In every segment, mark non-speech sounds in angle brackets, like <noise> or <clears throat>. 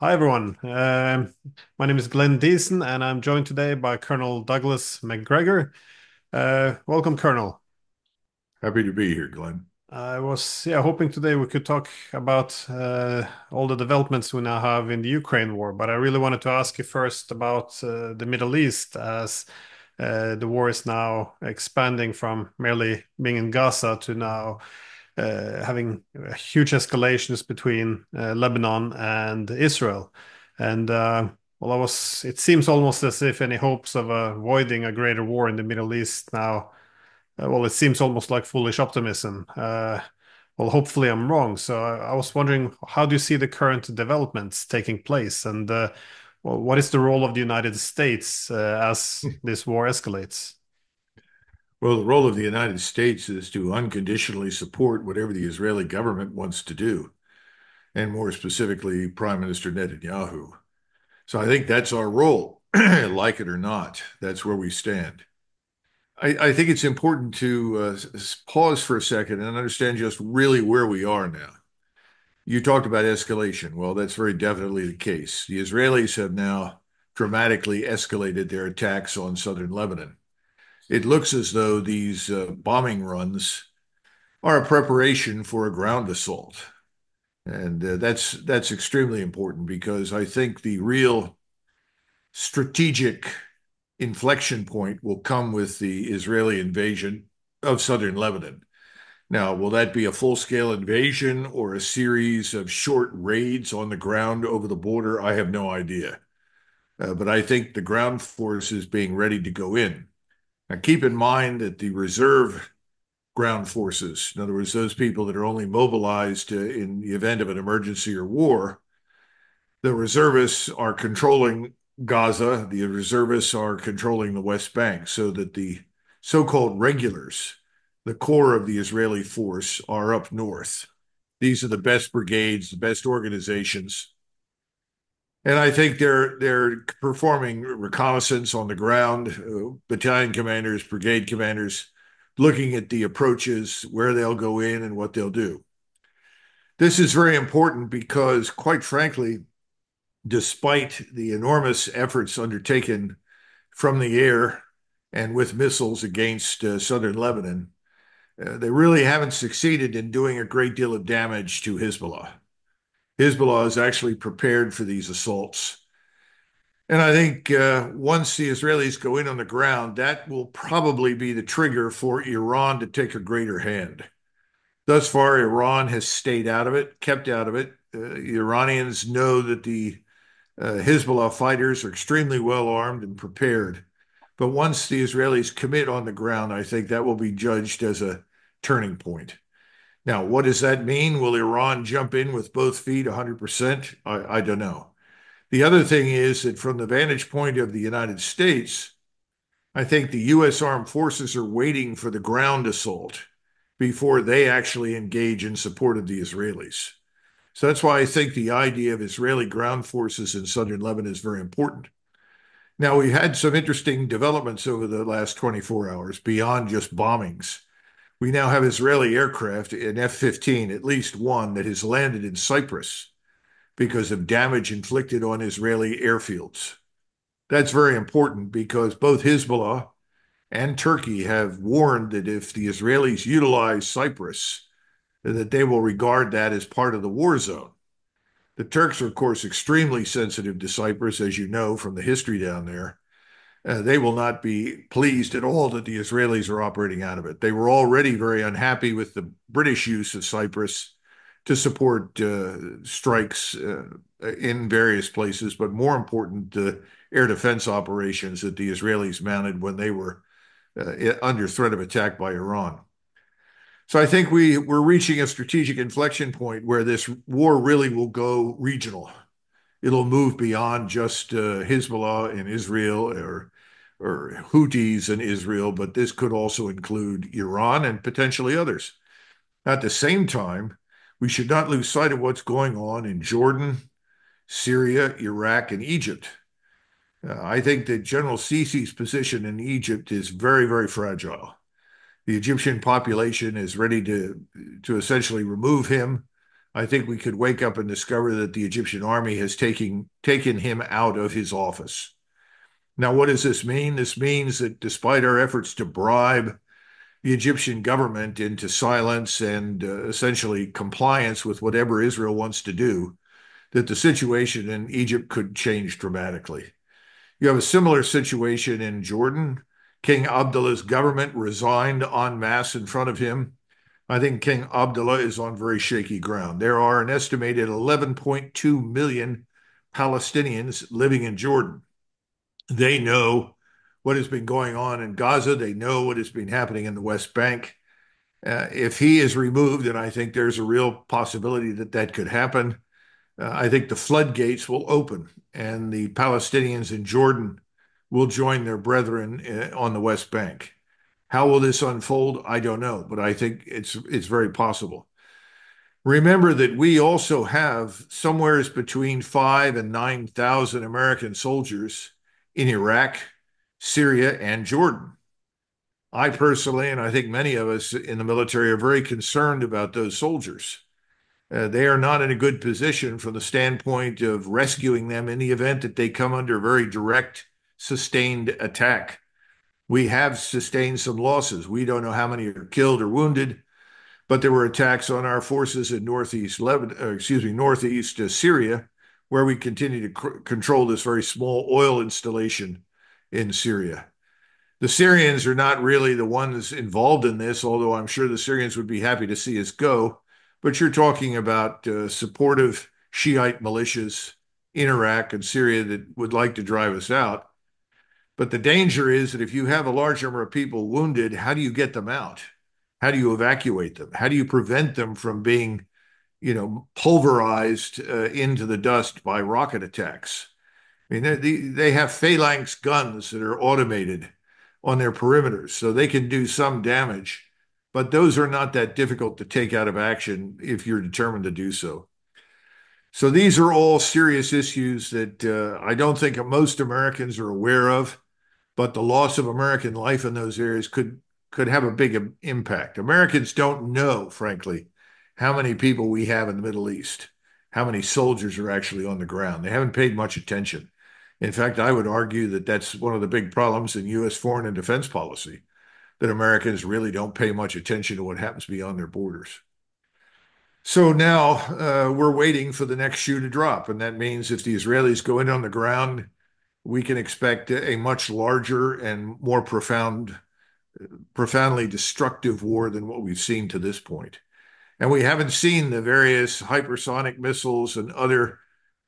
Hi, everyone. Um, my name is Glenn Diesen, and I'm joined today by Colonel Douglas Macgregor. Uh, welcome, Colonel. Happy to be here, Glenn. I was yeah hoping today we could talk about uh, all the developments we now have in the Ukraine war, but I really wanted to ask you first about uh, the Middle East as uh, the war is now expanding from merely being in Gaza to now Uh, having huge escalations between uh, Lebanon and Israel. And uh, well, I was, it seems almost as if any hopes of avoiding a greater war in the Middle East now, uh, well, it seems almost like foolish optimism. Uh, well, hopefully I'm wrong. So I was wondering, how do you see the current developments taking place? And well, what is the role of the United States as hmm. this war escalates? Well, the role of the United States is to unconditionally support whatever the Israeli government wants to do, and more specifically, Prime Minister Netanyahu. So I think that's our role, <clears throat> like it or not. That's where we stand. I, I think it's important to uh, pause for a second and understand just really where we are now. You talked about escalation. Well, that's very definitely the case. The Israelis have now dramatically escalated their attacks on southern Lebanon it looks as though these uh, bombing runs are a preparation for a ground assault. And uh, that's that's extremely important because I think the real strategic inflection point will come with the Israeli invasion of southern Lebanon. Now, will that be a full scale invasion or a series of short raids on the ground over the border? I have no idea. Uh, but I think the ground force is being ready to go in. Now, keep in mind that the reserve ground forces, in other words, those people that are only mobilized uh, in the event of an emergency or war, the reservists are controlling Gaza, the reservists are controlling the West Bank, so that the so called regulars, the core of the Israeli force, are up north. These are the best brigades, the best organizations and I think they're they're performing reconnaissance on the ground, uh, battalion commanders, brigade commanders, looking at the approaches, where they'll go in, and what they'll do. This is very important because, quite frankly, despite the enormous efforts undertaken from the air and with missiles against uh, southern Lebanon, uh, they really haven't succeeded in doing a great deal of damage to Hezbollah. Hezbollah is actually prepared for these assaults. And I think uh, once the Israelis go in on the ground, that will probably be the trigger for Iran to take a greater hand. Thus far, Iran has stayed out of it, kept out of it. Uh, Iranians know that the uh, Hezbollah fighters are extremely well armed and prepared. But once the Israelis commit on the ground, I think that will be judged as a turning point. Now, what does that mean? Will Iran jump in with both feet 100%? I, I don't know. The other thing is that from the vantage point of the United States, I think the U.S. armed forces are waiting for the ground assault before they actually engage in support of the Israelis. So that's why I think the idea of Israeli ground forces in southern Lebanon is very important. Now, we had some interesting developments over the last 24 hours beyond just bombings we now have Israeli aircraft, an F 15, at least one, that has landed in Cyprus because of damage inflicted on Israeli airfields. That's very important because both Hezbollah and Turkey have warned that if the Israelis utilize Cyprus, that they will regard that as part of the war zone. The Turks are, of course, extremely sensitive to Cyprus, as you know from the history down there uh, they will not be pleased at all that the Israelis are operating out of it. They were already very unhappy with the British use of Cyprus to support uh, strikes uh, in various places, but more important, the air defense operations that the Israelis mounted when they were uh, under threat of attack by Iran. So I think we we're reaching a strategic inflection point where this war really will go regional it'll move beyond just uh, Hezbollah in Israel or or Houthis in Israel, but this could also include Iran and potentially others. At the same time, we should not lose sight of what's going on in Jordan, Syria, Iraq, and Egypt. Uh, I think that General Sisi's position in Egypt is very, very fragile. The Egyptian population is ready to, to essentially remove him I think we could wake up and discover that the Egyptian army has taken taken him out of his office. Now, what does this mean? This means that despite our efforts to bribe the Egyptian government into silence and uh, essentially compliance with whatever Israel wants to do, that the situation in Egypt could change dramatically. You have a similar situation in Jordan. King Abdullah's government resigned en masse in front of him. I think King Abdullah is on very shaky ground. There are an estimated 11.2 million Palestinians living in Jordan. They know what has been going on in Gaza. They know what has been happening in the West Bank. Uh, if he is removed, and I think there's a real possibility that that could happen, uh, I think the floodgates will open and the Palestinians in Jordan will join their brethren uh, on the West Bank. How will this unfold? I don't know, but I think it's it's very possible. Remember that we also have somewheres between five and nine thousand American soldiers in Iraq, Syria, and Jordan. I personally, and I think many of us in the military, are very concerned about those soldiers. Uh, they are not in a good position from the standpoint of rescuing them in the event that they come under very direct, sustained attack we have sustained some losses. We don't know how many are killed or wounded, but there were attacks on our forces in northeast Lebanon, uh, excuse me, northeast uh, Syria, where we continue to c- control this very small oil installation in Syria. The Syrians are not really the ones involved in this, although I'm sure the Syrians would be happy to see us go. But you're talking about uh, supportive Shiite militias in Iraq and Syria that would like to drive us out. But the danger is that if you have a large number of people wounded, how do you get them out? How do you evacuate them? How do you prevent them from being, you know, pulverized uh, into the dust by rocket attacks? I mean, they, they have phalanx guns that are automated on their perimeters, so they can do some damage, but those are not that difficult to take out of action if you're determined to do so. So these are all serious issues that uh, I don't think most Americans are aware of but the loss of American life in those areas could could have a big impact. Americans don't know, frankly, how many people we have in the Middle East, how many soldiers are actually on the ground. They haven't paid much attention. In fact, I would argue that that's one of the big problems in U.S. foreign and defense policy, that Americans really don't pay much attention to what happens beyond their borders. So now uh, we're waiting for the next shoe to drop. And that means if the Israelis go in on the ground we can expect a much larger and more profound, profoundly destructive war than what we've seen to this point. And we haven't seen the various hypersonic missiles and other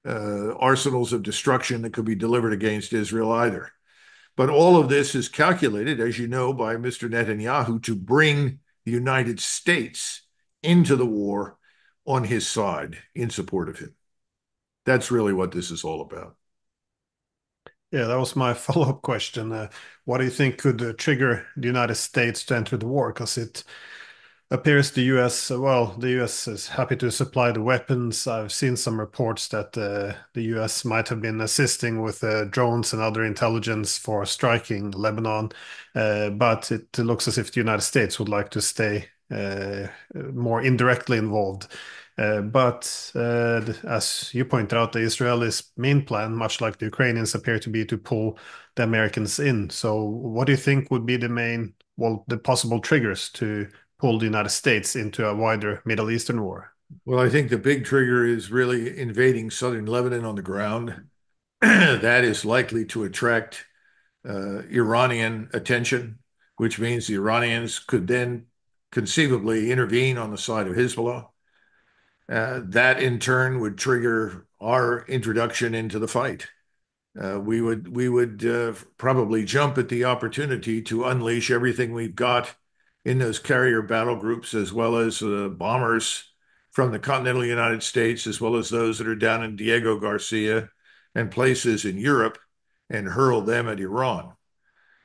uh, arsenals of destruction that could be delivered against Israel either. But all of this is calculated, as you know, by Mr. Netanyahu to bring the United States into the war on his side in support of him. That's really what this is all about. Yeah, that was my <laughs> follow-up question. Uh, what do you think could uh, trigger the United States to enter the war? Because it appears the US, well, the US is happy to supply the weapons. I've seen some reports that uh, the US might have been assisting with drones and other intelligence for striking Lebanon. But it looks as if the United States would like to stay more indirectly involved. Uh, but uh, as you point out, the Israelis' main plan, much like the Ukrainians, appear to be to pull the Americans in. So, what do you think would be the main, well, the possible triggers to pull the United States into a wider Middle Eastern war? Well, I think the big trigger is really invading southern Lebanon on the ground. <clears throat> that is likely to attract uh, Iranian attention, which means the Iranians could then conceivably intervene on the side of Hezbollah. Uh, that in turn would trigger our introduction into the fight. Uh, we would we would uh, probably jump at the opportunity to unleash everything we've got in those carrier battle groups, as well as bombers from the continental United States, as well as those that are down in Diego Garcia and places in Europe, and hurl them at Iran.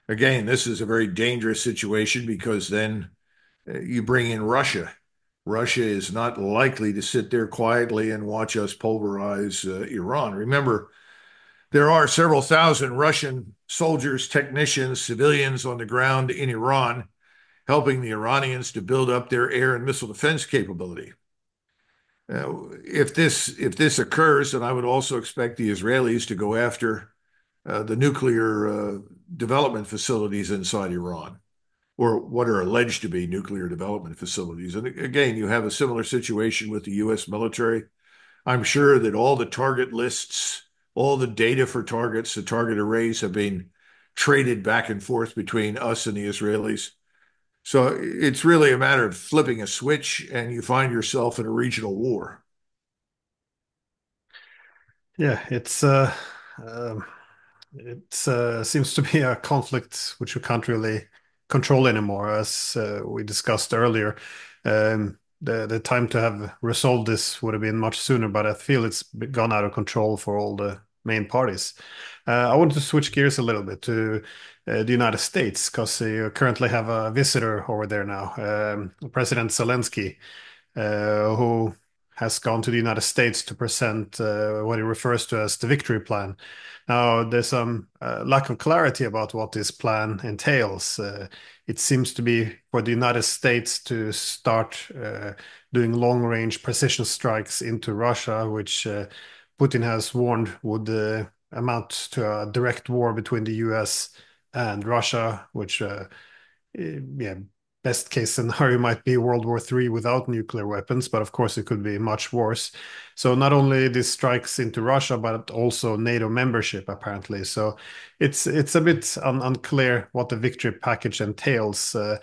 Again, this is a very dangerous situation because then you bring in Russia Russia is not likely to sit there quietly and watch us pulverize uh, Iran. Remember, there are several thousand Russian soldiers, technicians, civilians on the ground in Iran helping the Iranians to build up their air and missile defense capability. If this if this occurs, then I would also expect the Israelis to go after uh, the nuclear uh, development facilities inside Iran, or what are alleged to be nuclear development facilities. And again, you have a similar situation with the U.S. military. I'm sure that all the target lists, all the data for targets, the target arrays have been traded back and forth between us and the Israelis. So it's really a matter of flipping a switch and you find yourself in a regional war. Yeah, it's uh, um, it uh, seems to be a conflict which we can't really control anymore, as uh, we discussed earlier. Um, the the time to have resolved this would have been much sooner, but I feel it's gone out of control for all the main parties. Uh, I want to switch gears a little bit to uh, the United States because you currently have a visitor over there now, um, President Zelensky, who has gone to the United States to present uh, what he refers to as the victory plan. Now, there's some uh, lack of clarity about what this plan entails. Uh, it seems to be for the United States to start uh, doing long range precision strikes into Russia, which uh, Putin has warned would uh, amount to a direct war between the US and Russia, which, yeah, best case scenario might be World War III without nuclear weapons, but of course it could be much worse. So not only this strikes into Russia, but also NATO membership apparently. So it's it's a bit un unclear what the victory package entails. Uh,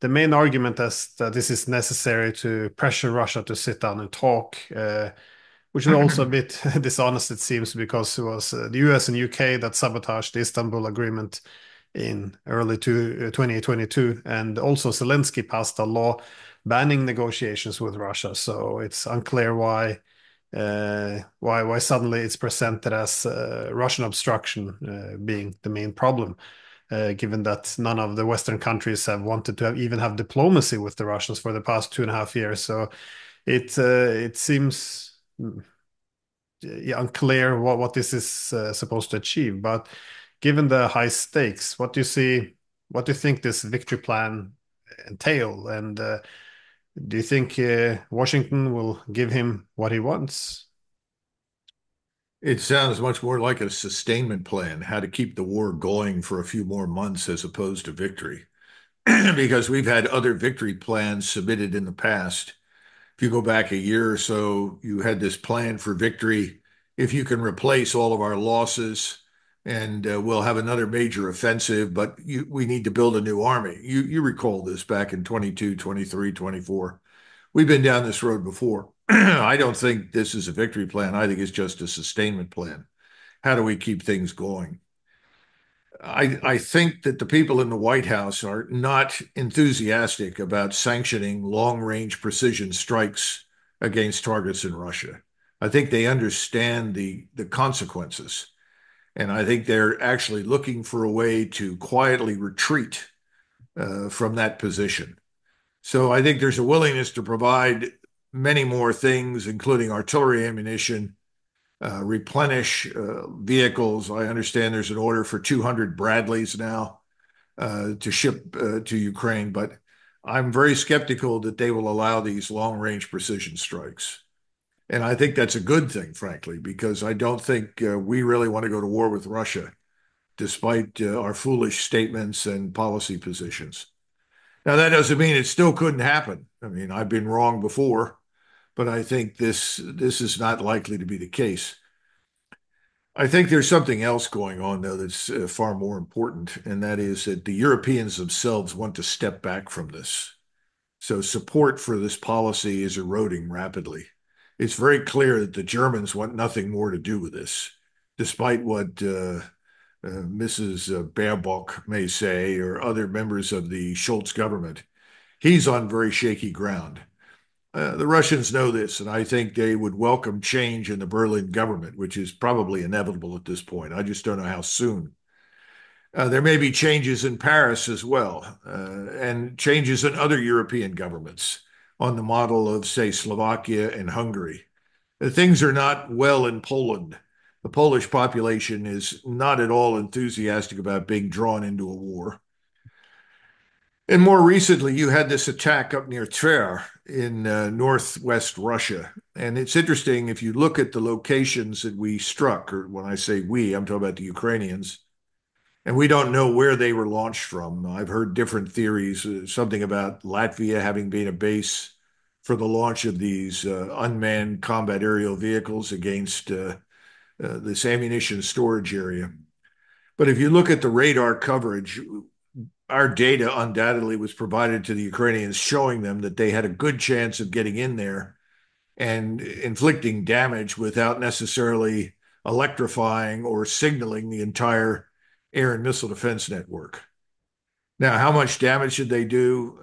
the main argument is that this is necessary to pressure Russia to sit down and talk. Uh, which is also a <clears throat> bit <laughs> dishonest, it seems, because it was uh, the US and UK that sabotaged the Istanbul Agreement in early 2022. Uh, and also Zelensky passed a law banning negotiations with Russia. So it's unclear why uh, why why suddenly it's presented as uh, Russian obstruction uh, being the main problem, uh, given that none of the Western countries have wanted to have, even have diplomacy with the Russians for the past two and a half years. So it uh, it seems mm, unclear what what this is supposed to achieve, but given the high stakes, what do you see? What do you think this victory plan entail? And uh, do you think uh, Washington will give him what he wants? It sounds much more like a sustainment plan, how to keep the war going for a few more months as opposed to victory. <clears throat> because we've had other victory plans submitted in the past. If you go back a year or so, you had this plan for victory. If you can replace all of our losses, and uh, we'll have another major offensive, but you, we need to build a new army. You, you recall this back in 22, 23, 24. We've been down this road before. <clears throat> I don't think this is a victory plan. I think it's just a sustainment plan. How do we keep things going? I, I think that the people in the White House are not enthusiastic about sanctioning long range precision strikes against targets in Russia. I think they understand the, the consequences and I think they're actually looking for a way to quietly retreat uh, from that position. So I think there's a willingness to provide many more things, including artillery ammunition, uh, replenish uh, vehicles. I understand there's an order for 200 Bradleys now uh, to ship uh, to Ukraine, but I'm very skeptical that they will allow these long range precision strikes. And I think that's a good thing, frankly, because I don't think uh, we really want to go to war with Russia, despite uh, our foolish statements and policy positions. Now, that doesn't mean it still couldn't happen. I mean, I've been wrong before, but I think this this is not likely to be the case. I think there's something else going on, though, that's uh, far more important, and that is that the Europeans themselves want to step back from this. So support for this policy is eroding rapidly it's very clear that the Germans want nothing more to do with this, despite what uh, uh, Mrs. Uh, Baerbock may say or other members of the Scholz government. He's on very shaky ground. Uh, the Russians know this, and I think they would welcome change in the Berlin government, which is probably inevitable at this point. I just don't know how soon. Uh, there may be changes in Paris as well, uh, and changes in other European governments on the model of, say, Slovakia and Hungary. Things are not well in Poland. The Polish population is not at all enthusiastic about being drawn into a war. And more recently, you had this attack up near Tver in uh, northwest Russia. And it's interesting if you look at the locations that we struck, or when I say we, I'm talking about the Ukrainians, and we don't know where they were launched from. I've heard different theories, uh, something about Latvia having been a base for the launch of these uh, unmanned combat aerial vehicles against uh, uh, this ammunition storage area. But if you look at the radar coverage, our data undoubtedly was provided to the Ukrainians, showing them that they had a good chance of getting in there and inflicting damage without necessarily electrifying or signaling the entire air and missile defense network. Now, how much damage did they do?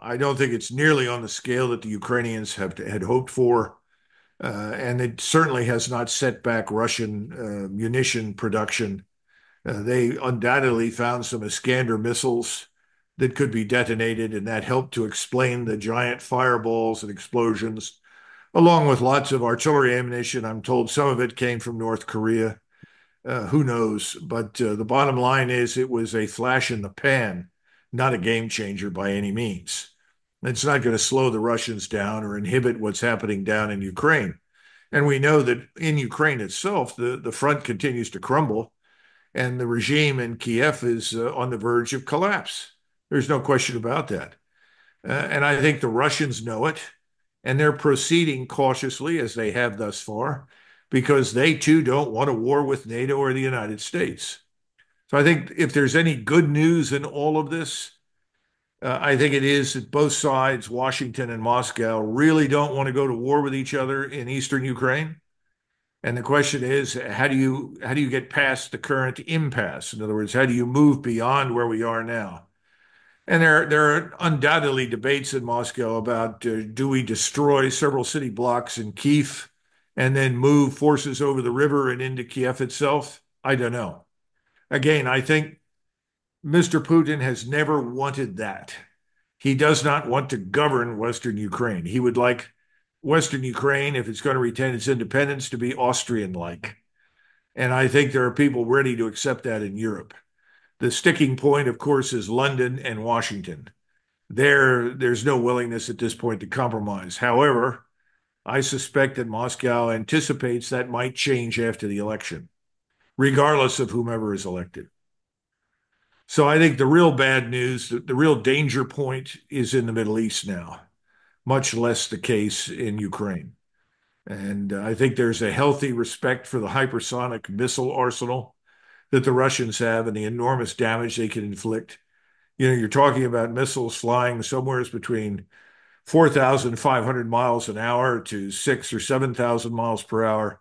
I don't think it's nearly on the scale that the Ukrainians have had hoped for. Uh, and it certainly has not set back Russian uh, munition production. Uh, they undoubtedly found some Iskander missiles that could be detonated, and that helped to explain the giant fireballs and explosions, along with lots of artillery ammunition. I'm told some of it came from North Korea. Uh, who knows? But uh, the bottom line is it was a flash in the pan, not a game changer by any means. It's not going to slow the Russians down or inhibit what's happening down in Ukraine. And we know that in Ukraine itself, the, the front continues to crumble and the regime in Kiev is uh, on the verge of collapse. There's no question about that. Uh, and I think the Russians know it, and they're proceeding cautiously as they have thus far because they too don't want a war with NATO or the United States. So I think if there's any good news in all of this, uh, I think it is that both sides, Washington and Moscow, really don't want to go to war with each other in eastern Ukraine. And the question is, how do you how do you get past the current impasse? In other words, how do you move beyond where we are now? And there there are undoubtedly debates in Moscow about uh, do we destroy several city blocks in Kiev and then move forces over the river and into Kiev itself? I don't know. Again, I think Mr. Putin has never wanted that. He does not want to govern Western Ukraine. He would like Western Ukraine, if it's going to retain its independence, to be Austrian like. And I think there are people ready to accept that in Europe. The sticking point, of course, is London and Washington. There, there's no willingness at this point to compromise. However, I suspect that Moscow anticipates that might change after the election, regardless of whomever is elected. So I think the real bad news, the, the real danger point is in the Middle East now, much less the case in Ukraine. And uh, I think there's a healthy respect for the hypersonic missile arsenal that the Russians have and the enormous damage they can inflict. You know, you're talking about missiles flying somewhere between 4,500 miles an hour to six or 7,000 miles per hour,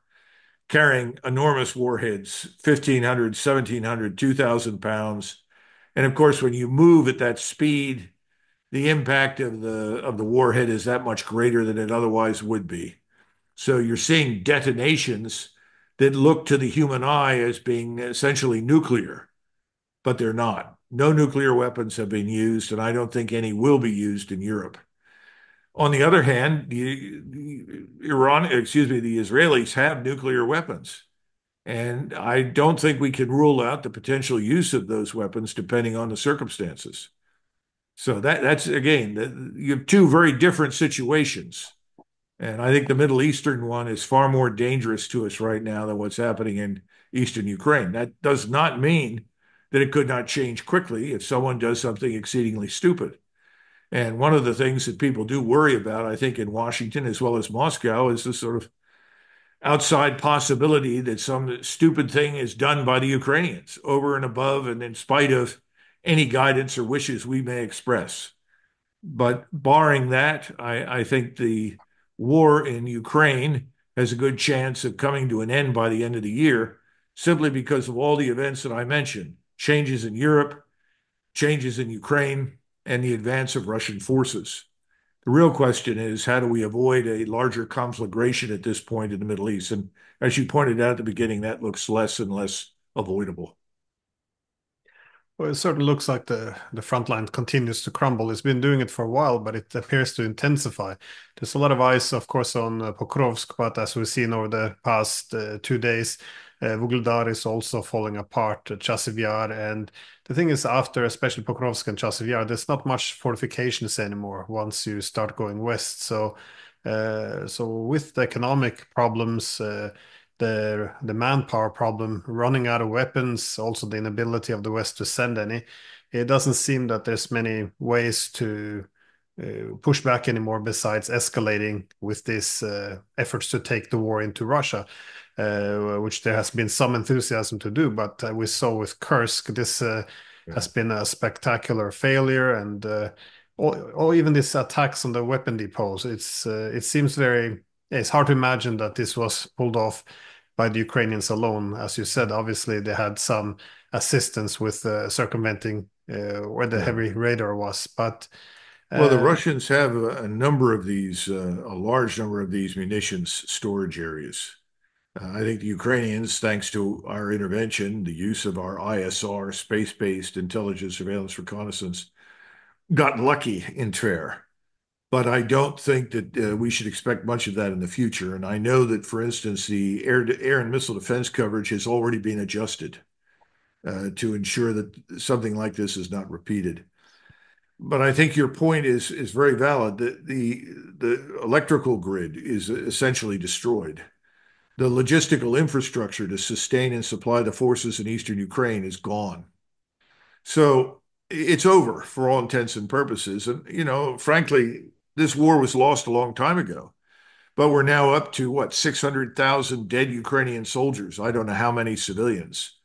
carrying enormous warheads, 1,500, 1,700, 2,000 pounds and of course, when you move at that speed, the impact of the of the warhead is that much greater than it otherwise would be. So you're seeing detonations that look to the human eye as being essentially nuclear, but they're not. No nuclear weapons have been used, and I don't think any will be used in Europe. On the other hand, the, the Iran, excuse me, the Israelis have nuclear weapons. And I don't think we can rule out the potential use of those weapons depending on the circumstances. So that that's again, you have two very different situations. And I think the Middle Eastern one is far more dangerous to us right now than what's happening in Eastern Ukraine. That does not mean that it could not change quickly if someone does something exceedingly stupid. And one of the things that people do worry about, I think, in Washington as well as Moscow, is the sort of outside possibility that some stupid thing is done by the Ukrainians over and above and in spite of any guidance or wishes we may express. But barring that, I, I think the war in Ukraine has a good chance of coming to an end by the end of the year simply because of all the events that I mentioned changes in Europe, changes in Ukraine, and the advance of Russian forces. The real question is how do we avoid a larger conflagration at this point in the Middle East? And as you pointed out at the beginning, that looks less and less avoidable. Well, it certainly looks like the the front line continues to crumble. It's been doing it for a while, but it appears to intensify. There's a lot of eyes, of course, on uh, Pokrovsk, but as we've seen over the past uh, two days, uh, is also falling apart, uh, Chasiv Yar, and the thing is, after especially Pokrovsk and Chasiv Yar, there's not much fortifications anymore once you start going west. So, uh, so with the economic problems. Uh, the the manpower problem, running out of weapons, also the inability of the West to send any. It doesn't seem that there's many ways to uh, push back anymore besides escalating with these uh, efforts to take the war into Russia, which there has been some enthusiasm to do. But uh, we saw with Kursk, this uh, yeah. has been a spectacular failure, and uh, or, or, even these attacks on the weapon depots. It's it seems very. It's hard to imagine that this was pulled off by the Ukrainians alone. As you said, obviously they had some assistance with uh, circumventing uh, where the heavy radar was, but. Well, the uh, Russians have a, a number of these, uh, a large number of these munitions storage areas. Uh, I think the Ukrainians, thanks to our intervention, the use of our ISR, space-based intelligence, surveillance, reconnaissance, got lucky in Tver but I don't think that uh, we should expect much of that in the future. And I know that, for instance, the air, air and missile defense coverage has already been adjusted uh, to ensure that something like this is not repeated. But I think your point is is very valid. The, the the electrical grid is essentially destroyed. The logistical infrastructure to sustain and supply the forces in eastern Ukraine is gone. So it's over for all intents and purposes. And you know, frankly, this war was lost a long time ago. But we're now up to what, 600,000 dead Ukrainian soldiers. I don't know how many civilians,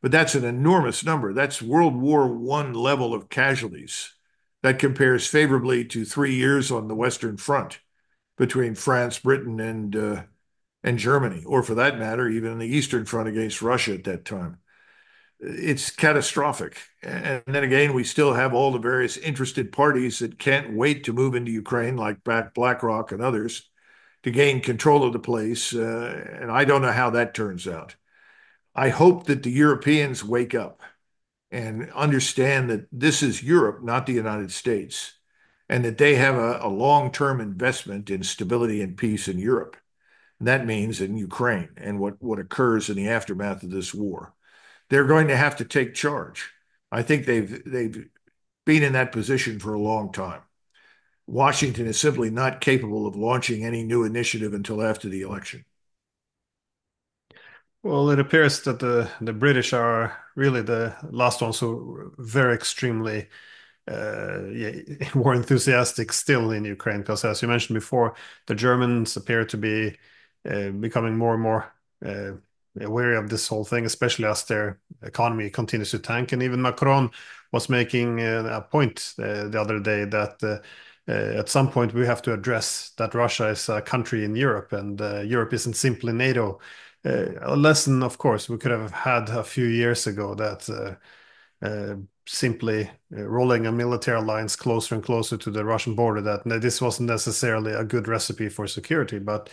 but that's an enormous number. That's World War I level of casualties. That compares favorably to three years on the Western Front between France, Britain, and uh, and Germany, or for that matter, even the Eastern Front against Russia at that time it's catastrophic. And then again, we still have all the various interested parties that can't wait to move into Ukraine, like BlackRock and others, to gain control of the place. Uh, and I don't know how that turns out. I hope that the Europeans wake up and understand that this is Europe, not the United States, and that they have a, a long term investment in stability and peace in Europe. And that means in Ukraine and what, what occurs in the aftermath of this war they're going to have to take charge. I think they've they've been in that position for a long time. Washington is simply not capable of launching any new initiative until after the election. Well, it appears that the the British are really the last ones who very extremely uh, <laughs> more enthusiastic still in Ukraine, because as you mentioned before, the Germans appear to be becoming more and more uh, wary of this whole thing, especially as their economy continues to tank. And even Macron was making uh, a point uh, the other day that uh, at some point we have to address that Russia is a country in Europe and Europe isn't simply NATO. a lesson, of course, we could have had a few years ago that uh, simply uh, rolling a military alliance closer and closer to the Russian border. That this wasn't necessarily a good recipe for security, but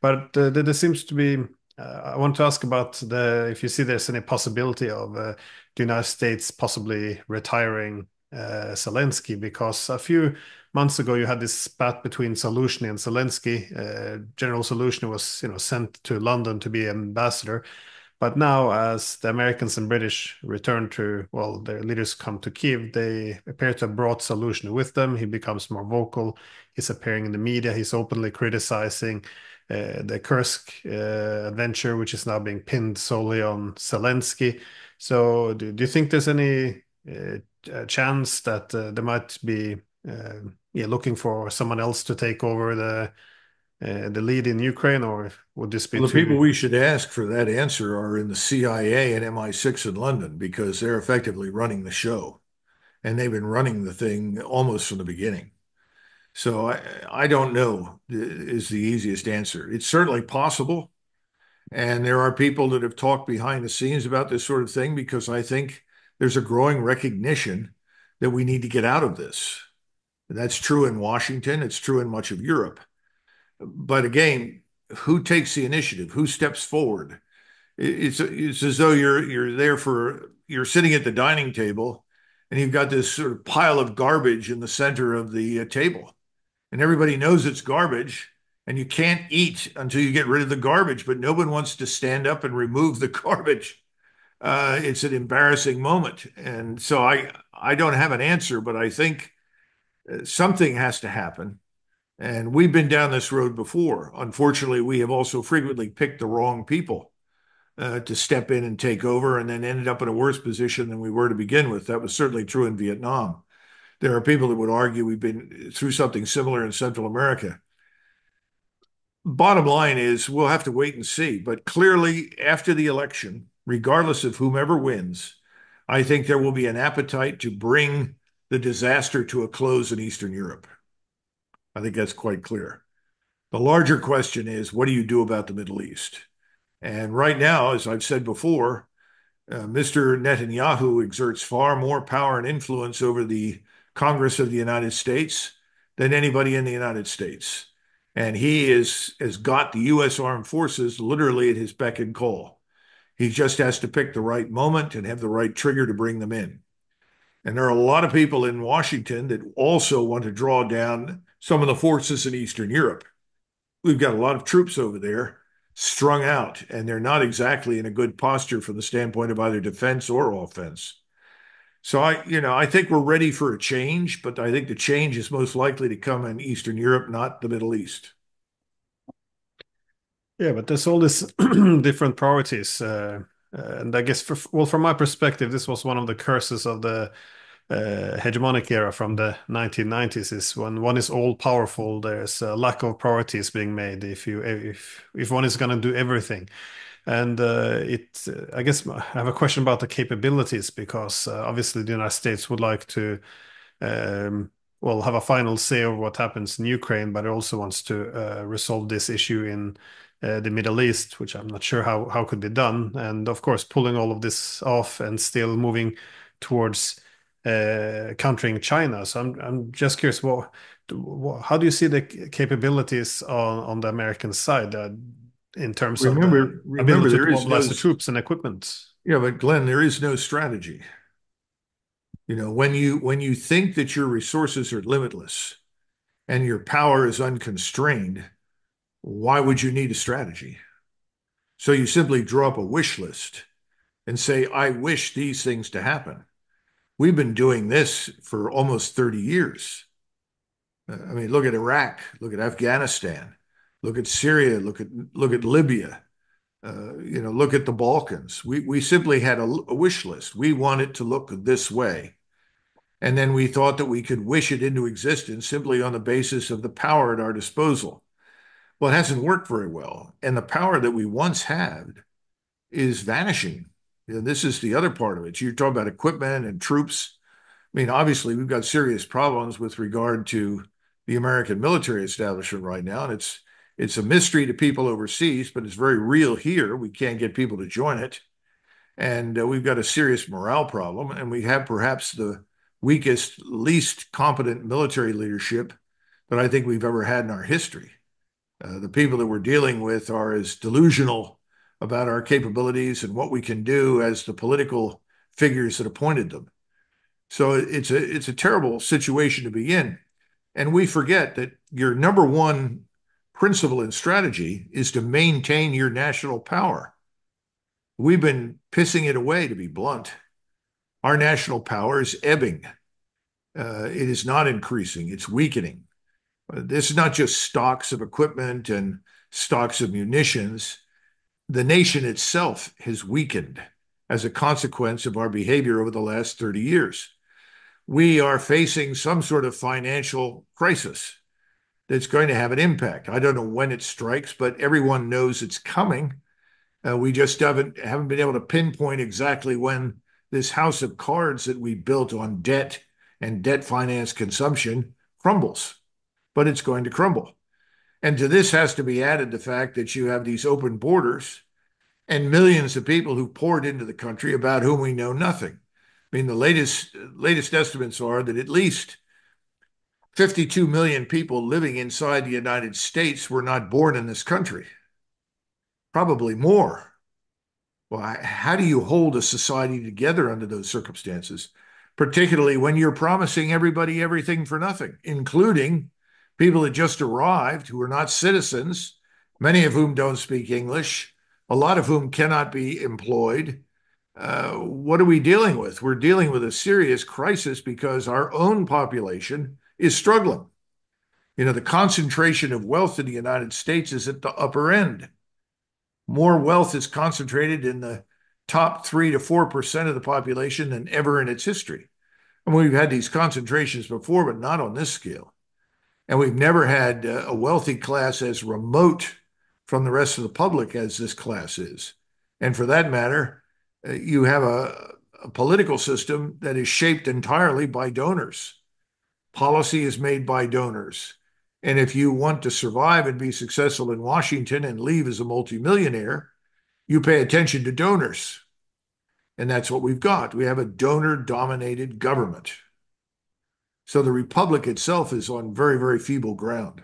but uh, there seems to be uh, I want to ask about the if you see there's any possibility of uh, the United States possibly retiring Zelensky because a few months ago you had this spat between Zaluzhny and Zelensky. General Zaluzhny was you know sent to London to be ambassador. But now, as the Americans and British return to, well, their leaders come to Kiev, they appear to have brought Zaluzhny with them. He becomes more vocal. He's appearing in the media. He's openly criticizing uh, the Kursk uh, adventure, which is now being pinned solely on Zelensky. So, do, do you think there's any uh, chance that they might be yeah, looking for someone else to take over the uh, the lead in Ukraine, or would this be? Well, the people we should ask for that answer are in the CIA and MI6 in London because they're effectively running the show, and they've been running the thing almost from the beginning. So I, I don't know is the easiest answer. It's certainly possible. And there are people that have talked behind the scenes about this sort of thing because I think there's a growing recognition that we need to get out of this. That's true in Washington, it's true in much of Europe. But again, who takes the initiative? Who steps forward? it's it's as though you're you're there for you're sitting at the dining table and you've got this sort of pile of garbage in the center of the uh, table and everybody knows it's garbage and you can't eat until you get rid of the garbage but no one wants to stand up and remove the <laughs> garbage uh, it's an embarrassing moment and so i i don't have an answer but i think uh, something has to happen and we've been down this road before unfortunately we have also frequently picked the wrong people uh, to step in and take over and then ended up in a worse position than we were to begin with. That was certainly true in Vietnam. There are people that would argue we've been through something similar in Central America. Bottom line is we'll have to wait and see. But clearly, after the election, regardless of whomever wins, I think there will be an appetite to bring the disaster to a close in Eastern Europe. I think that's quite clear. The larger question is what do you do about the Middle East? And right now, as I've said before, uh, Mr. Netanyahu exerts far more power and influence over the Congress of the United States than anybody in the United States. And he is, has got the U.S. armed forces literally at his beck and call. He just has to pick the right moment and have the right trigger to bring them in. And there are a lot of people in Washington that also want to draw down some of the forces in Eastern Europe. We've got a lot of troops over there strung out, and they're not exactly in a good posture from the standpoint of either defense or offense. So I, you know, I think we're ready for a change, but I think the change is most likely to come in Eastern Europe, not the Middle East. Yeah, but there's all these <clears throat> different priorities, uh, and I guess, for, well, from my perspective, this was one of the curses of the uh, hegemonic era from the 1990s is when one is all powerful there's a lack of priorities being made if you if if one is going to do everything and uh, it i guess i have a question about the capabilities because uh, obviously the united states would like to um, well have a final say over what happens in ukraine but it also wants to uh, resolve this issue in uh, the Middle East, which I'm not sure how how could be done, and of course pulling all of this off and still moving towards uh, countering China. So I'm I'm just curious, what, how do you see the capabilities on on the American side uh, in terms remember, uh, of the remember there to is mobilize no, the troops and equipment? Yeah, but Glenn, there is no strategy. You know, when you when you think that your resources are limitless and your power is unconstrained, why would you need a strategy? So you simply draw up a wish list and say, I wish these things to happen. We've been doing this for almost 30 years. Uh, I mean, look at Iraq, look at Afghanistan, look at Syria, look at look at Libya, uh, you know, look at the Balkans. We we simply had a, a wish list. We wanted to look this way, and then we thought that we could wish it into existence simply on the basis of the power at our disposal. Well, it hasn't worked very well, and the power that we once had is vanishing And this is the other part of it. You're talking about equipment and troops. I mean, obviously, we've got serious problems with regard to the American military establishment right now, and it's it's a mystery to people overseas, but it's very real here. We can't get people to join it, and uh, we've got a serious morale problem, and we have perhaps the weakest, least competent military leadership that I think we've ever had in our history. Uh, the people that we're dealing with are as delusional about our capabilities and what we can do as the political figures that appointed them. So it's a it's a terrible situation to be in. And we forget that your number one principle and strategy is to maintain your national power. We've been pissing it away, to be blunt. Our national power is ebbing. Uh, it is not increasing, it's weakening. This is not just stocks of equipment and stocks of munitions the nation itself has weakened as a consequence of our behavior over the last 30 years. We are facing some sort of financial crisis that's going to have an impact. I don't know when it strikes, but everyone knows it's coming. Uh, we just haven't haven't been able to pinpoint exactly when this house of cards that we built on debt and debt finance consumption crumbles, but it's going to crumble. And to this has to be added the fact that you have these open borders and millions of people who poured into the country about whom we know nothing. I mean, the latest latest estimates are that at least 52 million people living inside the United States were not born in this country. Probably more. Well, how do you hold a society together under those circumstances, particularly when you're promising everybody everything for nothing, including people that just arrived who are not citizens, many of whom don't speak English, a lot of whom cannot be employed? Uh, what are we dealing with? We're dealing with a serious crisis because our own population is struggling. You know, the concentration of wealth in the United States is at the upper end more wealth is concentrated in the top three to four percent of the population than ever in its history. And we've had these concentrations before, but not on this scale. And we've never had a wealthy class as remote from the rest of the public as this class is. And for that matter, uh, you have a, a political system that is shaped entirely by donors. Policy is made by donors. And if you want to survive and be successful in Washington and leave as a multimillionaire, you pay attention to donors. And that's what we've got. We have a donor dominated government. So the republic itself is on very, very feeble ground.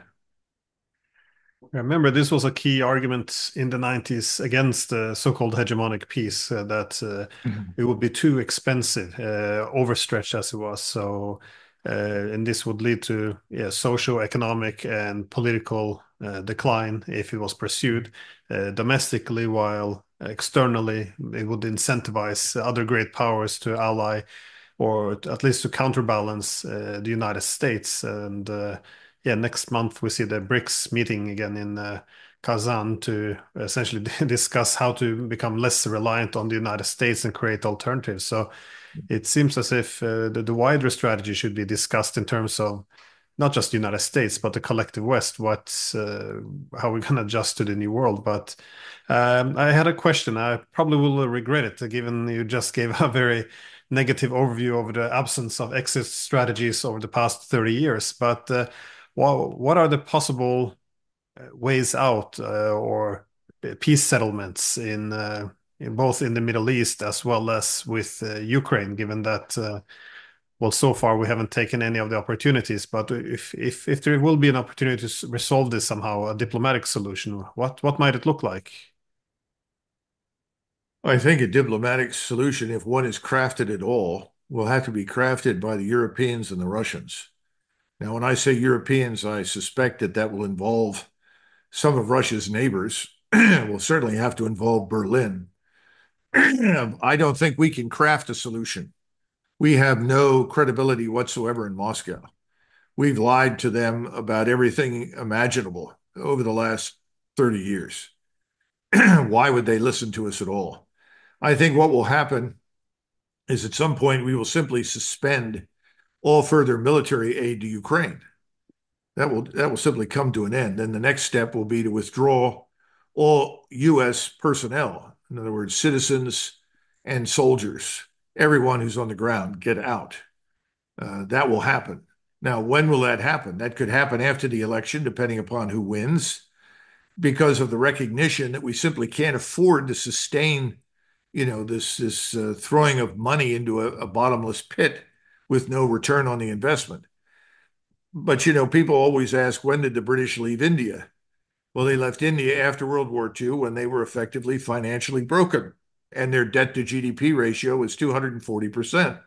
I remember this was a key argument in the 90s against the so-called hegemonic peace uh, that uh, mm-hmm. it would be too expensive, uh, overstretched as it was. So and this would lead to yeah, social, economic, and political uh, decline if it was pursued uh, domestically, while externally it would incentivize other great powers to ally or at least to counterbalance uh, the United States. And uh, yeah, next month we see the BRICS meeting again in uh, Kazan to essentially <laughs> discuss how to become less reliant on the United States and create alternatives. So it seems as if uh, the, the, wider strategy should be discussed in terms of not just the United States but the collective West. What uh, how we're going to adjust to the new world. But um, I had a question. I probably will regret it, given you just gave a very negative overview of the absence of exit strategies over the past 30 years. But uh, what, what are the possible uh, ways out uh, or peace settlements in uh, both in the Middle East as well as with uh, Ukraine, given that, uh, well, so far we haven't taken any of the opportunities. But if there will be an opportunity to resolve this somehow, a diplomatic solution, what what might it look like? I think a diplomatic solution, if one is crafted at all, will have to be crafted by the Europeans and the Russians. Now, when I say Europeans, I suspect that that will involve some of Russia's neighbors. <clears throat> will certainly have to involve Berlin <clears throat> I don't think we can craft a solution. We have no credibility whatsoever in Moscow. We've lied to them about everything imaginable over the last 30 years. <clears throat> Why would they listen to us at all? I think what will happen is at some point we will simply suspend all further military aid to Ukraine. That will that will simply come to an end. Then the next step will be to withdraw all U.S. personnel in other words, citizens and soldiers, everyone who's on the ground, get out. Uh, that will happen. Now, when will that happen? That could happen after the election, depending upon who wins, because of the recognition that we simply can't afford to sustain, you know, this this uh, throwing of money into a, a bottomless pit with no return on the investment. But you know, people always ask, when did the British leave India? Well, they left India after World War II when they were effectively financially broken, and their debt to GDP ratio was 240%.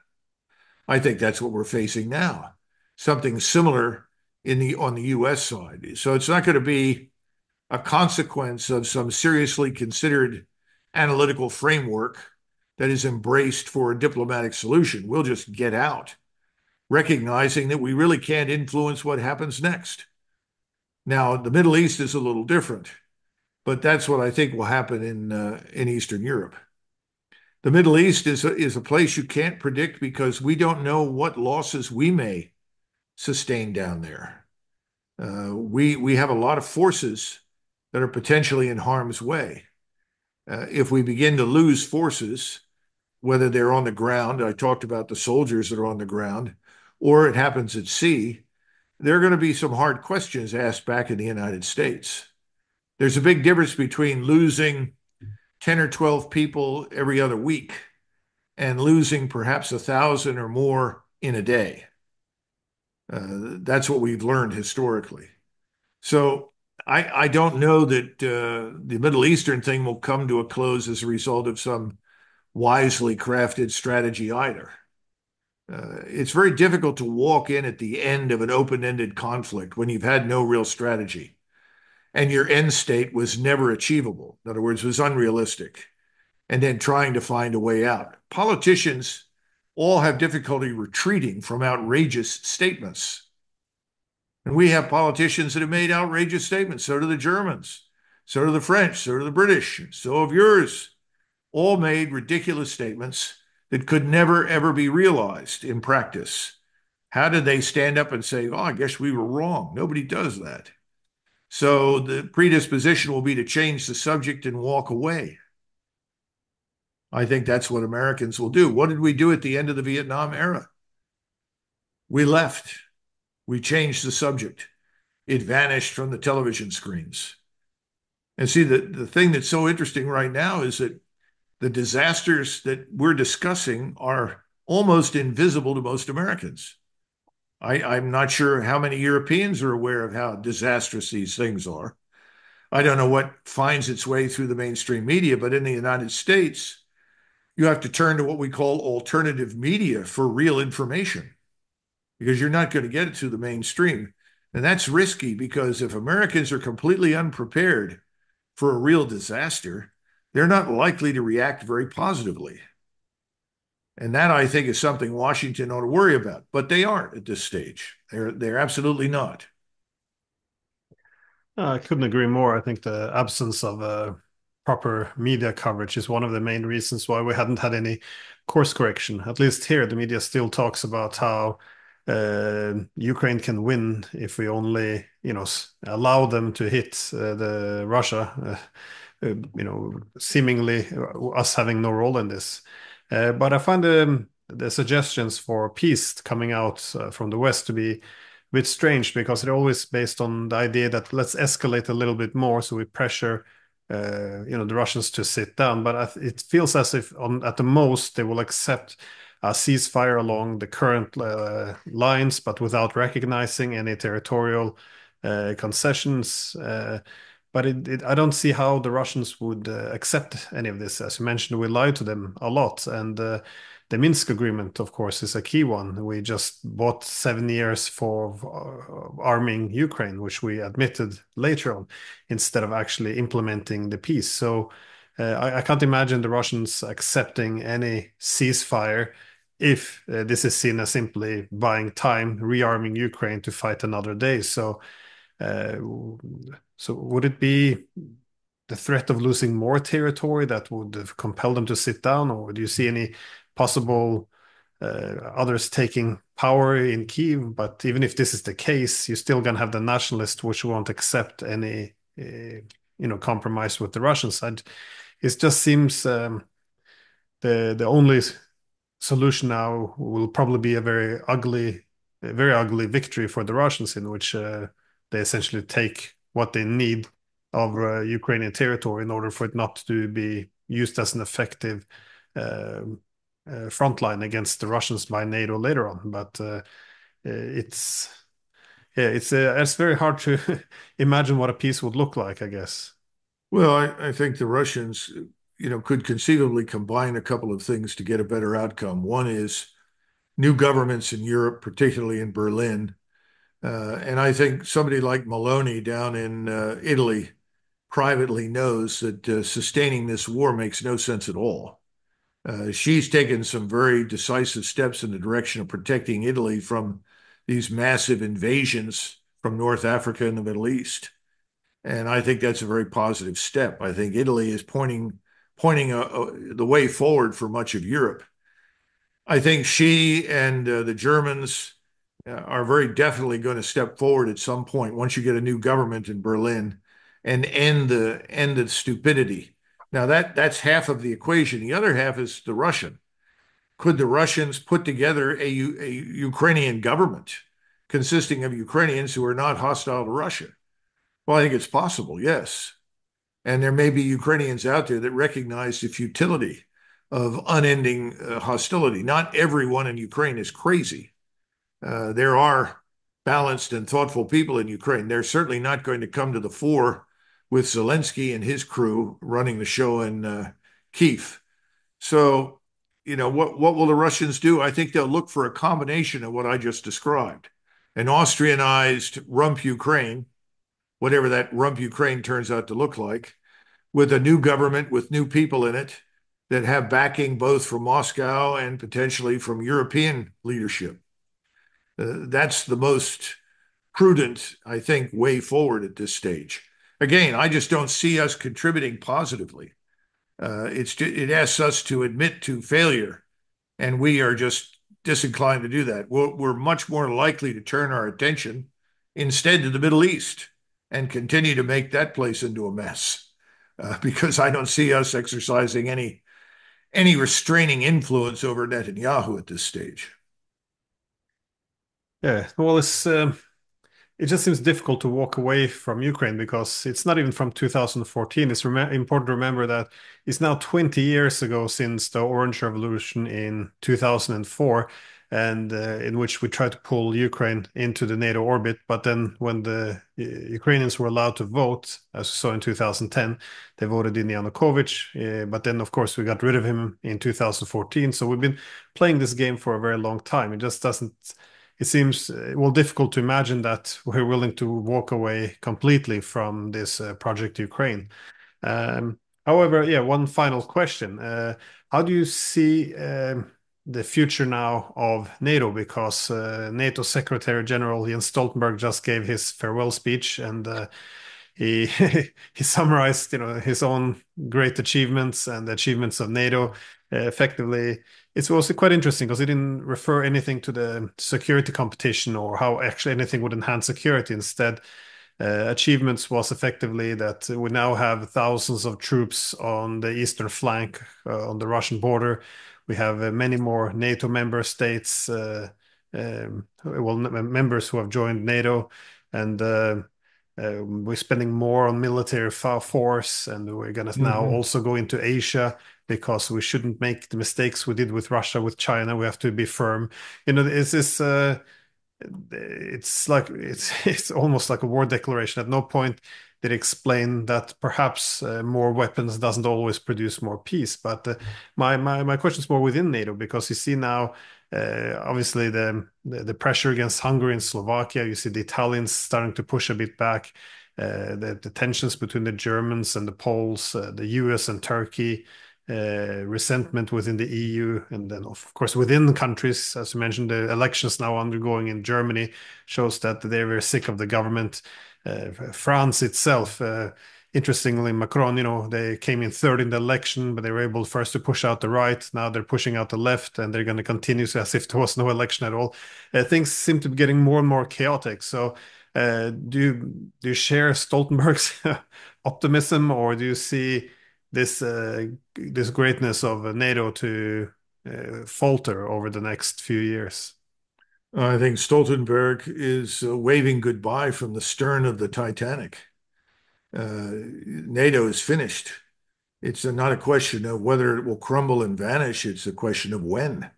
I think that's what we're facing now. Something similar in the on the US side. So it's not going to be a consequence of some seriously considered analytical framework that is embraced for a diplomatic solution. We'll just get out, recognizing that we really can't influence what happens next. Now, the Middle East is a little different, but that's what I think will happen in uh, in Eastern Europe. The Middle East is a, is a place you can't predict because we don't know what losses we may sustain down there. Uh, we we have a lot of forces that are potentially in harm's way. Uh, if we begin to lose forces, whether they're on the ground, I talked about the soldiers that are on the ground, or it happens at sea, there are going to be some hard questions asked back in the United States. There's a big difference between losing 10 or 12 people every other week and losing perhaps a thousand or more in a day. Uh, that's what we've learned historically. So I, I don't know that uh, the Middle Eastern thing will come to a close as a result of some wisely crafted strategy either. Uh, it's very difficult to walk in at the end of an open-ended conflict when you've had no real strategy and your end state was never achievable. In other words, was unrealistic, and then trying to find a way out. Politicians all have difficulty retreating from outrageous statements. And we have politicians that have made outrageous statements. So do the Germans. So do the French. So do the British. So have yours. All made ridiculous statements that could never, ever be realized in practice. How did they stand up and say, oh, I guess we were wrong? Nobody does that. So the predisposition will be to change the subject and walk away. I think that's what Americans will do. What did we do at the end of the Vietnam era? We left. We changed the subject. It vanished from the television screens. And see, the, the thing that's so interesting right now is that the disasters that we're discussing are almost invisible to most Americans. I, I'm not sure how many Europeans are aware of how disastrous these things are. I don't know what finds its way through the mainstream media, but in the United States, you have to turn to what we call alternative media for real information because you're not going to get it through the mainstream. And that's risky because if Americans are completely unprepared for a real disaster, they're not likely to react very positively. And that I think is something Washington ought to worry about, but they aren't at this stage. They're they're absolutely not. I couldn't agree more. I think the absence of a proper media coverage is one of the main reasons why we hadn't had any course correction. At least here, the media still talks about how uh, Ukraine can win if we only, you know, allow them to hit uh, the Russia. Uh, uh you know, seemingly uh, us having no role in this. Uh, but I find the, the suggestions for peace coming out uh, from the West to be a bit strange because they're always based on the idea that let's escalate a little bit more so we pressure uh, you know the Russians to sit down. But it feels as if on, at the most they will accept a ceasefire along the current uh, lines, but without recognizing any territorial uh, concessions. But it, it, I don't see how the Russians would uh, accept any of this. As you mentioned, we lied to them a lot, and uh, the Minsk agreement, of course, is a key one. We just bought seven years for uh, arming Ukraine, which we admitted later on, instead of actually implementing the peace. So uh, I, I, can't imagine the Russians accepting any ceasefire if uh, this is seen as simply buying time, rearming Ukraine to fight another day. So uh, so would it be the threat of losing more territory that would compel them to sit down, or do you see any possible uh, others taking power in Kiev? But even if this is the case, you're still going to have the nationalists which won't accept any, uh, you know, compromise with the Russian side. It just seems um, the the only solution now will probably be a very ugly, a very ugly victory for the Russians, in which uh, they essentially take what they need of uh, Ukrainian territory in order for it not to be used as an effective uh, uh, front line against the Russians by NATO later on. But uh, it's yeah, it's uh, it's very hard to <laughs> imagine what a peace would look like. I guess. Well, I, I think the Russians, you know, could conceivably combine a couple of things to get a better outcome. One is new governments in Europe, particularly in Berlin, uh, and I think somebody like Meloni down in uh, Italy privately knows that uh, sustaining this war makes no sense at all. Uh, she's taken some very decisive steps in the direction of protecting Italy from these massive invasions from North Africa and the Middle East. And I think that's a very positive step. I think Italy is pointing the way forward for much of Europe. I think she and uh, the Germans are very definitely going to step forward at some point once you get a new government in Berlin and end the end the stupidity. Now that that's half of the equation. The other half is the Russian. Could the Russians put together a, a Ukrainian government consisting of Ukrainians who are not hostile to Russia? Well, I think it's possible, yes. And there may be Ukrainians out there that recognize the futility of unending uh, hostility. Not everyone in Ukraine is crazy uh, there are balanced and thoughtful people in Ukraine. They're certainly not going to come to the fore with Zelensky and his crew running the show in uh, Kiev. So, you know, what, what will the Russians do? I think they'll look for a combination of what I just described an Austrianized rump Ukraine, whatever that rump Ukraine turns out to look like, with a new government with new people in it that have backing both from Moscow and potentially from European leadership. Uh, that's the most prudent, I think, way forward at this stage. Again, I just don't see us contributing positively. Uh, it's it asks us to admit to failure, and we are just disinclined to do that. We're, much more likely to turn our attention instead to the Middle East and continue to make that place into a mess, uh, <laughs> because I don't see us exercising any any restraining influence over Netanyahu at this stage. Yeah, well, it's um, it just seems difficult to walk away from Ukraine because it's not even from 2014. It's important to remember that it's now 20 years ago since the Orange Revolution in 2004, and uh, in which we tried to pull Ukraine into the NATO orbit. But then, when the uh, Ukrainians were allowed to vote, as we saw in 2010, they voted in Yanukovych. Uh, but then, of course, we got rid of him in 2014. So we've been playing this game for a very long time. It just doesn't it seems uh, well difficult to imagine that we're willing to walk away completely from this uh, project Ukraine. Um, however, yeah, one final question: uh, How do you see um, the future now of NATO? Because uh, NATO Secretary General Jens Stoltenberg just gave his farewell speech, and uh, he <laughs> he summarized, you know, his own great achievements and achievements of NATO. Uh, effectively, it was quite interesting because he didn't refer anything to the security competition or how actually anything would enhance security. Instead, uh, achievements was effectively that we now have thousands of troops on the eastern flank uh, on the Russian border. We have uh, many more NATO member states, uh, um, well, members who have joined NATO, and uh, uh, we're spending more on military force, and we're going to mm -hmm. now mm-hmm. also go into Asia because we shouldn't make the mistakes we did with Russia, with China. We have to be firm. You know, it's this. Uh, it's like it's <laughs> it's almost like a war declaration. At no point did explain that perhaps uh, more weapons doesn't always produce more peace. But uh, my my my question is more within NATO because you see now. Uh, obviously, the, the, the pressure against Hungary and Slovakia. You see the Italians starting to push a bit back. Uh, the, the tensions between the Germans and the Poles, uh, the U.S. and Turkey. Uh, resentment within the EU, and then of course within the countries, as you mentioned, the elections now undergoing in Germany shows that they're very sick of the government. Uh, France itself, uh, interestingly, Macron, you know, they came in third in the election, but they were able first to push out the right. Now they're pushing out the left, and they're going to continue as if there was no election at all. things seem to be getting more and more chaotic. So. Uh, do you do you share Stoltenberg's <laughs> optimism, or do you see this uh, this greatness of NATO to uh, falter over the next few years? I think Stoltenberg is uh, waving goodbye from the stern of the Titanic. Uh, NATO is finished. It's not a question of whether it will crumble and vanish. It's a question of when.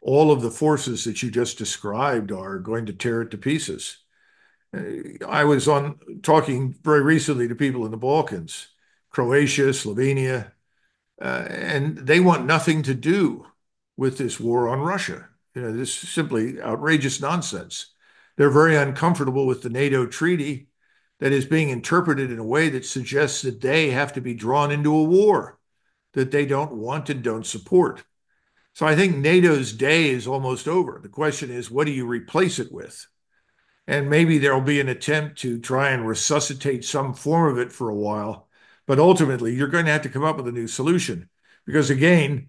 All of the forces that you just described are going to tear it to pieces. Uh, I was on talking very recently to people in the Balkans Croatia, Slovenia, uh, and they want nothing to do with this war on Russia. You know, this is simply outrageous nonsense. They're very uncomfortable with the NATO treaty that is being interpreted in a way that suggests that they have to be drawn into a war that they don't want and don't support. So I think NATO's day is almost over. The question is, what do you replace it with? And maybe there'll be an attempt to try and resuscitate some form of it for a while but ultimately, you're going to have to come up with a new solution because, again,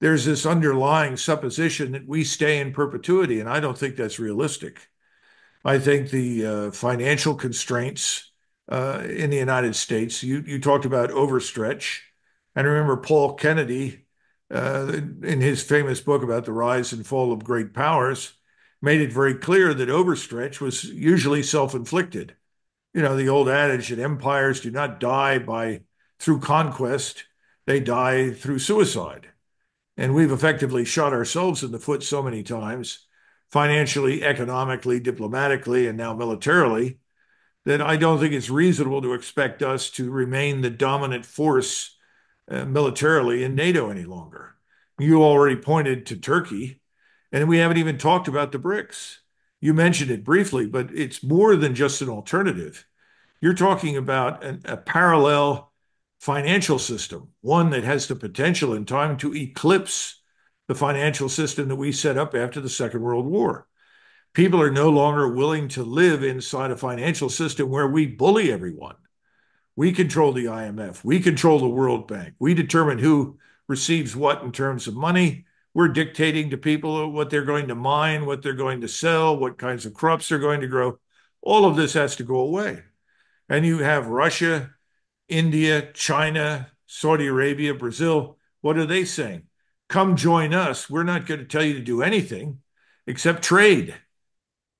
there's this underlying supposition that we stay in perpetuity, and I don't think that's realistic. I think the uh, financial constraints uh, in the United States, you, you talked about overstretch. And remember, Paul Kennedy, uh, in his famous book about the rise and fall of great powers, made it very clear that overstretch was usually self inflicted you know, the old adage that empires do not die by through conquest, they die through suicide. And we've effectively shot ourselves in the foot so many times financially, economically, diplomatically, and now militarily, that I don't think it's reasonable to expect us to remain the dominant force uh, militarily in NATO any longer. You already pointed to Turkey, and we haven't even talked about the BRICS. You mentioned it briefly, but it's more than just an alternative. You're talking about an, a parallel financial system, one that has the potential in time to eclipse the financial system that we set up after the Second World War. People are no longer willing to live inside a financial system where we bully everyone. We control the IMF, we control the World Bank, we determine who receives what in terms of money. We're dictating to people what they're going to mine, what they're going to sell, what kinds of crops they're going to grow. All of this has to go away. And you have Russia, India, China, Saudi Arabia, Brazil. What are they saying? come join us. We're not going to tell you to do anything except trade.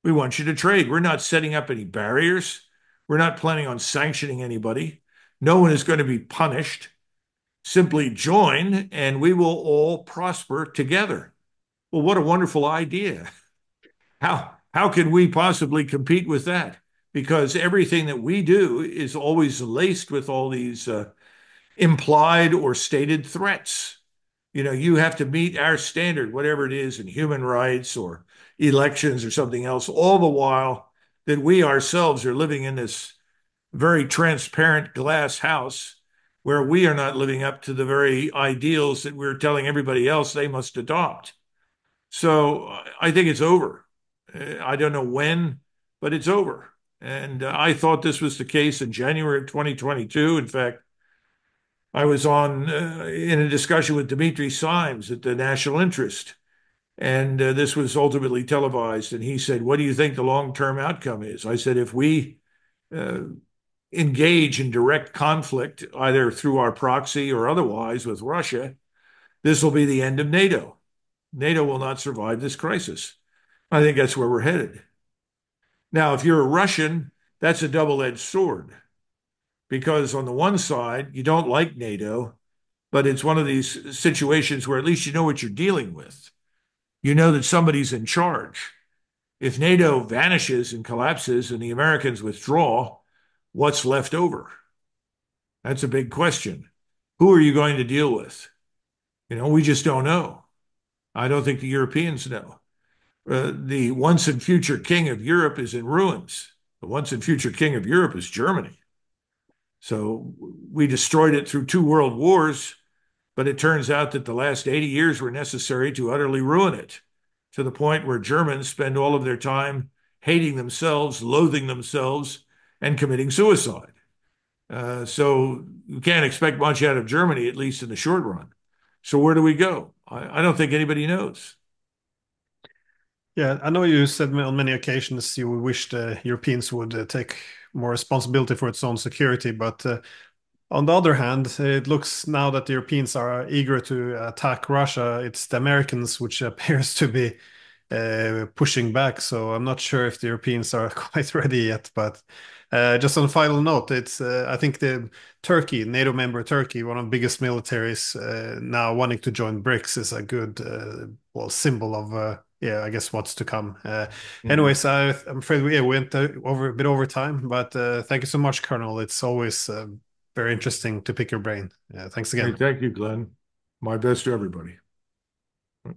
We want you to trade. We're not setting up any barriers. We're not planning on sanctioning anybody. No one is going to be punished. Simply join and we will all prosper together. Well, what a wonderful idea. How, how can we possibly compete with that? Because everything that we do is always laced with all these uh, implied or stated threats you know, you have to meet our standard, whatever it is in human rights or elections or something else, all the while that we ourselves are living in this very transparent glass house where we are not living up to the very ideals that we're telling everybody else they must adopt. So I think it's over. Uh, I don't know when, but it's over. And uh, I thought this was the case in January of 2022. In fact, I was on uh, in a discussion with Dimitri Simes at the National Interest, and uh, this was ultimately televised. And he said, "What do you think the long-term outcome is?" I said, "If we uh, engage in direct conflict, either through our proxy or otherwise, with Russia, this will be the end of NATO. NATO will not survive this crisis." I think that's where we're headed. Now, if you're a Russian, that's a double-edged sword because on the one side, you don't like NATO, but it's one of these situations where at least you know what you're dealing with. You know that somebody's in charge. If NATO vanishes and collapses and the Americans withdraw, what's left over? That's a big question. Who are you going to deal with? You know, we just don't know. I don't think the Europeans know. Uh, the once and future king of Europe is in ruins. The once and future king of Europe is Germany. So we destroyed it through two world wars, but it turns out that the last 80 years were necessary to utterly ruin it to the point where Germans spend all of their time hating themselves, loathing themselves, and committing suicide. Uh, so you can't expect much out of Germany, at least in the short run. So where do we go? I, I don't think anybody knows. Yeah, I know you said on many occasions you wish the Europeans would uh, take more responsibility for its own security. But uh, on the other hand, it looks now that the Europeans are eager to attack Russia. It's the Americans which <laughs> appears to be uh, pushing back. So I'm not sure if the Europeans are <laughs> quite ready yet. But uh, just on a final note, it's uh, I think the Turkey, NATO member Turkey, one of the biggest militaries uh, now wanting to join BRICS is a good uh, well symbol of uh, yeah, I guess what's to come. Uh, mm-hmm. Anyways, I, am afraid we yeah, went over a bit over time, but uh, thank you so much, Colonel. It's always very interesting to pick your brain. thanks again. Hey, thank you, Glenn. My best to everybody.